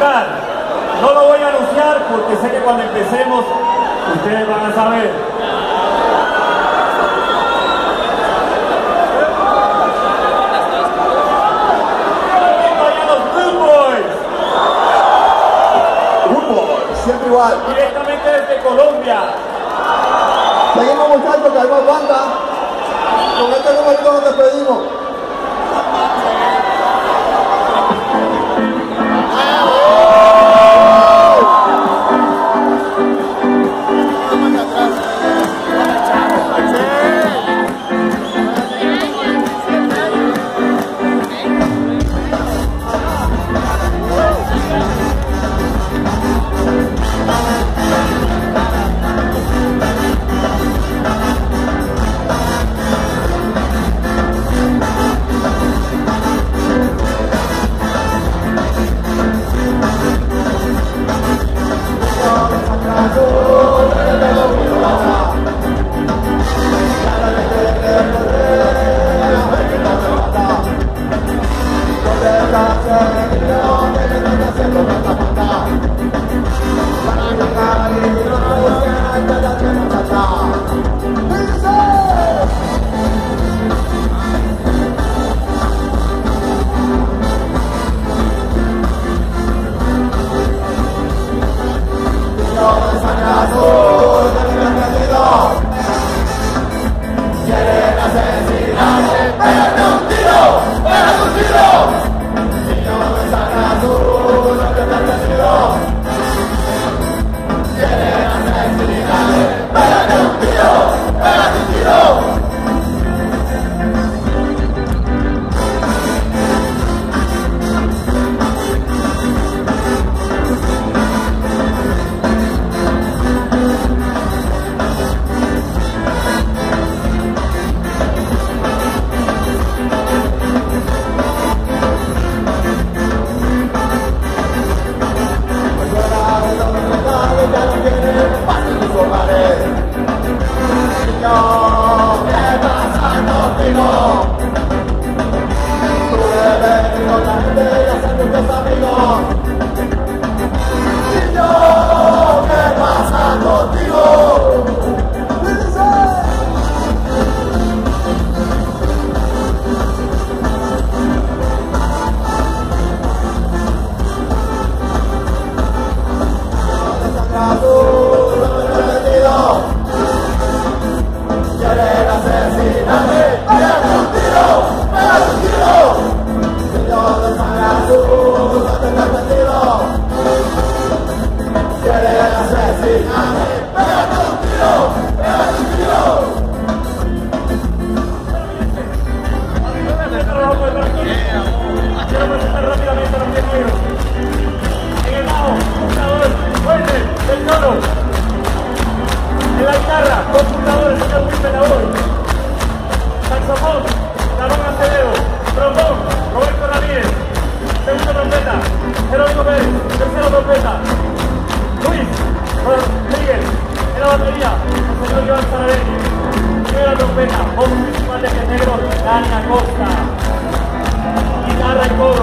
No lo voy a anunciar porque sé que cuando empecemos ustedes van a saber. Siempre igual. Directamente desde Colombia. Seguimos buscando que hay más banda. Con este numerito nos despedimos. Hey! Señoría, soy Joan trompeta, voz principal Negro, Dana Costa, y.